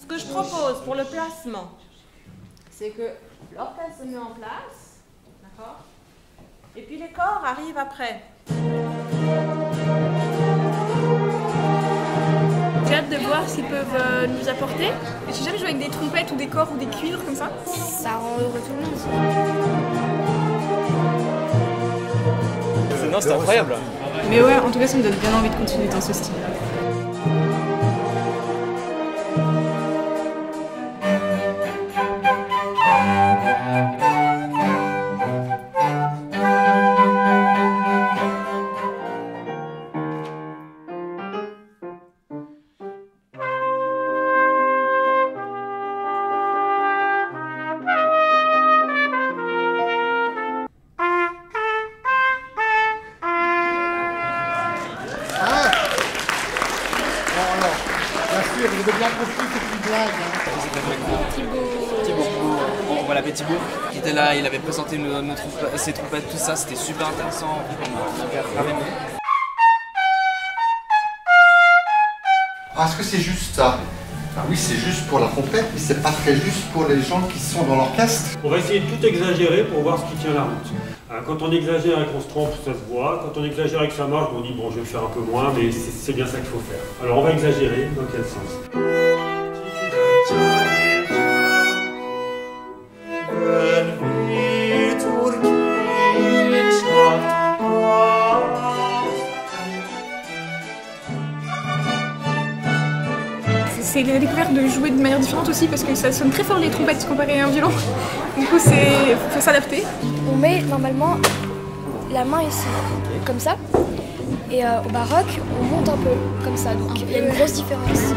Ce que je propose pour le placement, c'est que l'orchestre se met en place, d'accord? Et puis les corps arrivent après. J'ai hâte de voir ce qu'ils peuvent euh, nous apporter. J'ai jamais joué avec des trompettes ou des corps ou des cuivres comme ça. Ça rend heureux tout le monde. Non, c'était incroyable. Mais ouais, en tout cas, ça me donne bien envie de continuer dans ce style. Bien sûr, vous avez bien compris que c'est une blague. Hein. Thibaut. Bon, voilà, petit Thibaut qui était là, il avait présenté nos, nos trompettes- ses trompettes, tout ça, c'était super intéressant. On a grave aimé. Est-ce que c'est juste ça? Ah oui, c'est juste pour la trompette, mais c'est pas très juste pour les gens qui sont dans l'orchestre. On va essayer de tout exagérer pour voir ce qui tient la route. Hein, Quand on exagère et qu'on se trompe, ça se voit. Quand on exagère et que ça marche, on dit bon, je vais faire un peu moins, mais c'est bien ça qu'il faut faire. Alors on va exagérer, dans quel sens? C'est la découverte de jouer de manière différente aussi parce que ça sonne très fort les trompettes comparé à un violon. Du coup, c'est faut s'adapter. On met normalement la main ici, comme ça. Et euh, au baroque, on monte un peu, comme ça. Donc il y a une grosse différence.